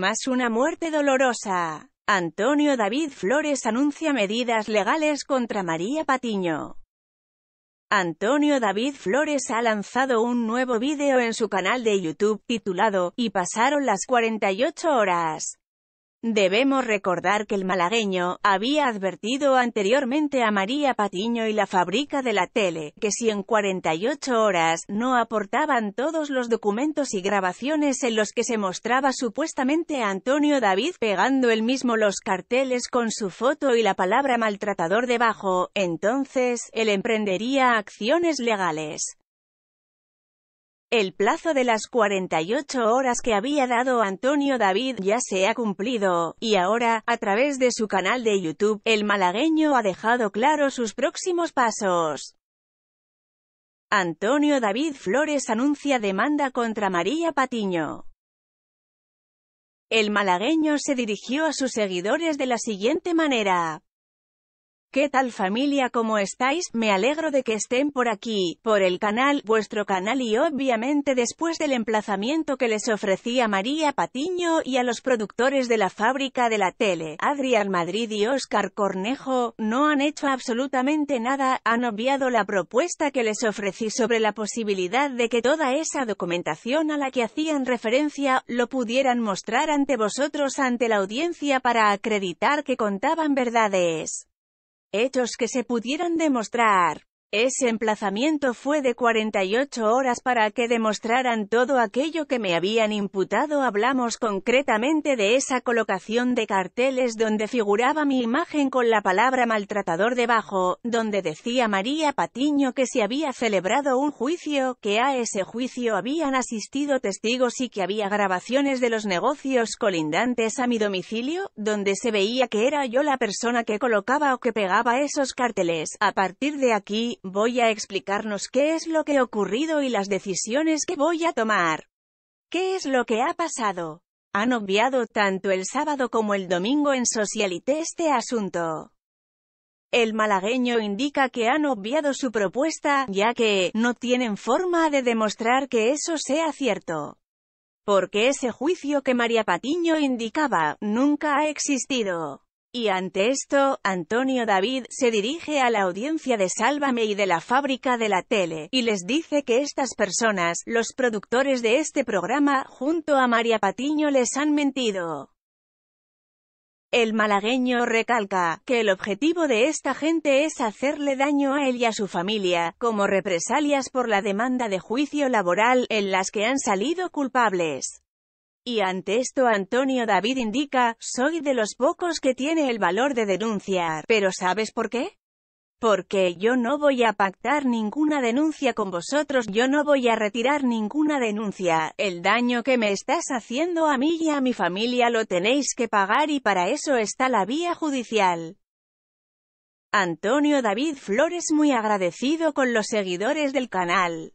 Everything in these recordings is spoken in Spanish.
más una muerte dolorosa. Antonio David Flores anuncia medidas legales contra María Patiño. Antonio David Flores ha lanzado un nuevo vídeo en su canal de YouTube, titulado, Y pasaron las 48 horas. Debemos recordar que el malagueño había advertido anteriormente a María Patiño y la fábrica de la tele, que si en 48 horas no aportaban todos los documentos y grabaciones en los que se mostraba supuestamente a Antonio David pegando él mismo los carteles con su foto y la palabra maltratador debajo, entonces, él emprendería acciones legales. El plazo de las 48 horas que había dado Antonio David ya se ha cumplido, y ahora, a través de su canal de YouTube, el malagueño ha dejado claro sus próximos pasos. Antonio David Flores anuncia demanda contra María Patiño. El malagueño se dirigió a sus seguidores de la siguiente manera. ¿Qué tal familia cómo estáis? Me alegro de que estén por aquí, por el canal, vuestro canal y obviamente después del emplazamiento que les ofrecí a María Patiño y a los productores de la fábrica de la tele, Adrián Madrid y Óscar Cornejo, no han hecho absolutamente nada, han obviado la propuesta que les ofrecí sobre la posibilidad de que toda esa documentación a la que hacían referencia, lo pudieran mostrar ante vosotros ante la audiencia para acreditar que contaban verdades hechos que se pudieran demostrar. Ese emplazamiento fue de 48 horas para que demostraran todo aquello que me habían imputado. Hablamos concretamente de esa colocación de carteles donde figuraba mi imagen con la palabra maltratador debajo, donde decía María Patiño que se había celebrado un juicio, que a ese juicio habían asistido testigos y que había grabaciones de los negocios colindantes a mi domicilio, donde se veía que era yo la persona que colocaba o que pegaba esos carteles. A partir de aquí, voy a explicarnos qué es lo que ha ocurrido y las decisiones que voy a tomar. ¿Qué es lo que ha pasado? Han obviado tanto el sábado como el domingo en Socialité este asunto. El malagueño indica que han obviado su propuesta, ya que no tienen forma de demostrar que eso sea cierto. Porque ese juicio que María Patiño indicaba, nunca ha existido. Y ante esto, Antonio David se dirige a la audiencia de Sálvame y de la fábrica de la tele, y les dice que estas personas, los productores de este programa, junto a María Patiño les han mentido. El malagueño recalca, que el objetivo de esta gente es hacerle daño a él y a su familia, como represalias por la demanda de juicio laboral, en las que han salido culpables. Y ante esto Antonio David indica, soy de los pocos que tiene el valor de denunciar. ¿Pero sabes por qué? Porque yo no voy a pactar ninguna denuncia con vosotros, yo no voy a retirar ninguna denuncia. El daño que me estás haciendo a mí y a mi familia lo tenéis que pagar y para eso está la vía judicial. Antonio David Flores muy agradecido con los seguidores del canal.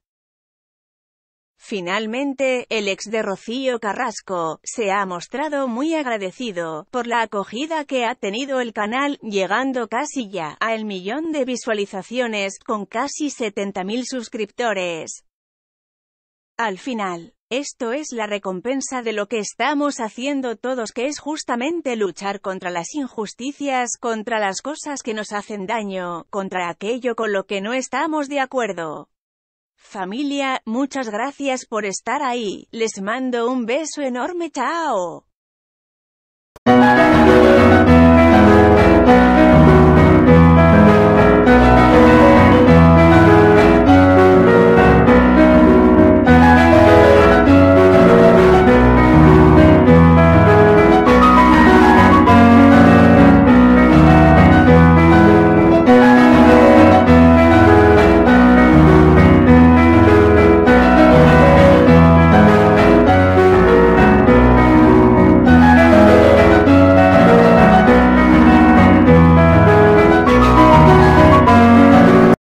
Finalmente, el ex de Rocío Carrasco, se ha mostrado muy agradecido, por la acogida que ha tenido el canal, llegando casi ya, a el millón de visualizaciones, con casi 70.000 suscriptores. Al final, esto es la recompensa de lo que estamos haciendo todos que es justamente luchar contra las injusticias, contra las cosas que nos hacen daño, contra aquello con lo que no estamos de acuerdo. Familia, muchas gracias por estar ahí. Les mando un beso enorme. Chao.